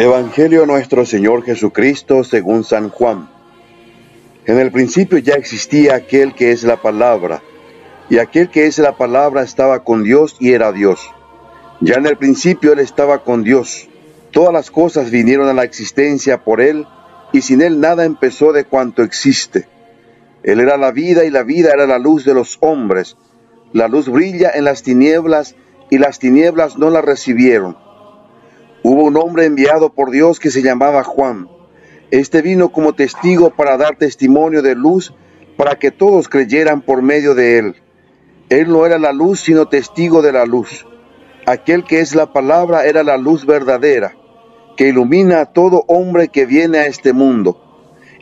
Evangelio nuestro Señor Jesucristo según San Juan. En el principio ya existía aquel que es la palabra, y aquel que es la palabra estaba con Dios y era Dios. Ya en el principio Él estaba con Dios. Todas las cosas vinieron a la existencia por Él, y sin Él nada empezó de cuanto existe. Él era la vida y la vida era la luz de los hombres. La luz brilla en las tinieblas y las tinieblas no la recibieron. Hubo un hombre enviado por Dios que se llamaba Juan. Este vino como testigo para dar testimonio de luz, para que todos creyeran por medio de él. Él no era la luz, sino testigo de la luz. Aquel que es la palabra era la luz verdadera, que ilumina a todo hombre que viene a este mundo.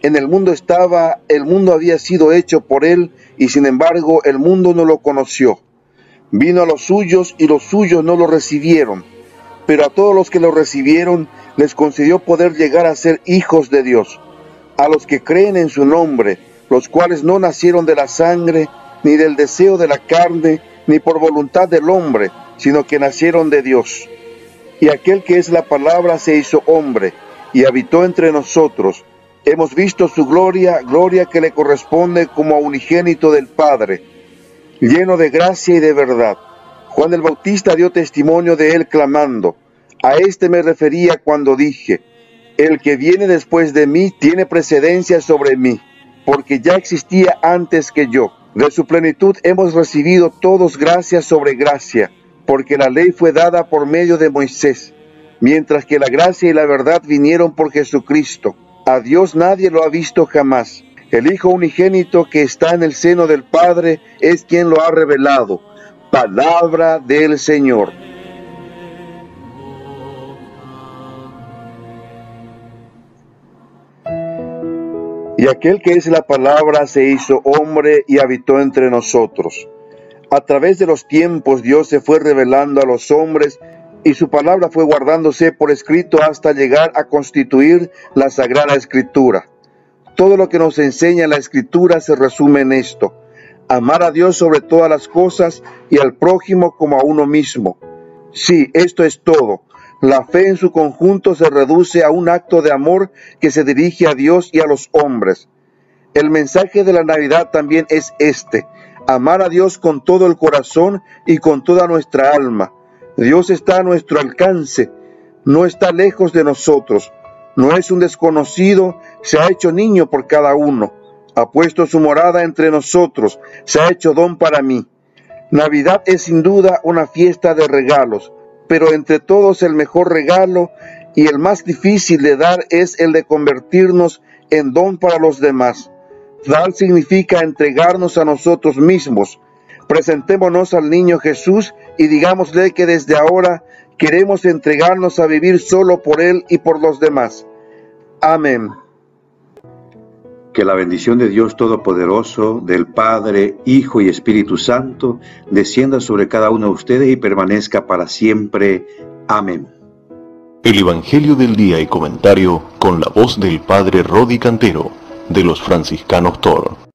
En el mundo estaba, el mundo había sido hecho por él, y sin embargo el mundo no lo conoció. Vino a los suyos y los suyos no lo recibieron pero a todos los que lo recibieron les concedió poder llegar a ser hijos de Dios, a los que creen en su nombre, los cuales no nacieron de la sangre, ni del deseo de la carne, ni por voluntad del hombre, sino que nacieron de Dios. Y aquel que es la palabra se hizo hombre, y habitó entre nosotros. Hemos visto su gloria, gloria que le corresponde como a unigénito del Padre, lleno de gracia y de verdad. Juan el Bautista dio testimonio de él clamando, a este me refería cuando dije, el que viene después de mí tiene precedencia sobre mí, porque ya existía antes que yo. De su plenitud hemos recibido todos gracia sobre gracia, porque la ley fue dada por medio de Moisés, mientras que la gracia y la verdad vinieron por Jesucristo. A Dios nadie lo ha visto jamás. El Hijo unigénito que está en el seno del Padre es quien lo ha revelado Palabra del Señor. Y aquel que es la palabra se hizo hombre y habitó entre nosotros. A través de los tiempos Dios se fue revelando a los hombres y su palabra fue guardándose por escrito hasta llegar a constituir la Sagrada Escritura. Todo lo que nos enseña la Escritura se resume en esto amar a Dios sobre todas las cosas y al prójimo como a uno mismo. Sí, esto es todo. La fe en su conjunto se reduce a un acto de amor que se dirige a Dios y a los hombres. El mensaje de la Navidad también es este, amar a Dios con todo el corazón y con toda nuestra alma. Dios está a nuestro alcance, no está lejos de nosotros, no es un desconocido, se ha hecho niño por cada uno ha puesto su morada entre nosotros, se ha hecho don para mí. Navidad es sin duda una fiesta de regalos, pero entre todos el mejor regalo y el más difícil de dar es el de convertirnos en don para los demás. Dar significa entregarnos a nosotros mismos. Presentémonos al niño Jesús y digámosle que desde ahora queremos entregarnos a vivir solo por Él y por los demás. Amén. Que la bendición de Dios Todopoderoso, del Padre, Hijo y Espíritu Santo, descienda sobre cada uno de ustedes y permanezca para siempre. Amén. El Evangelio del Día y Comentario con la voz del Padre Rodi Cantero, de los franciscanos Toro.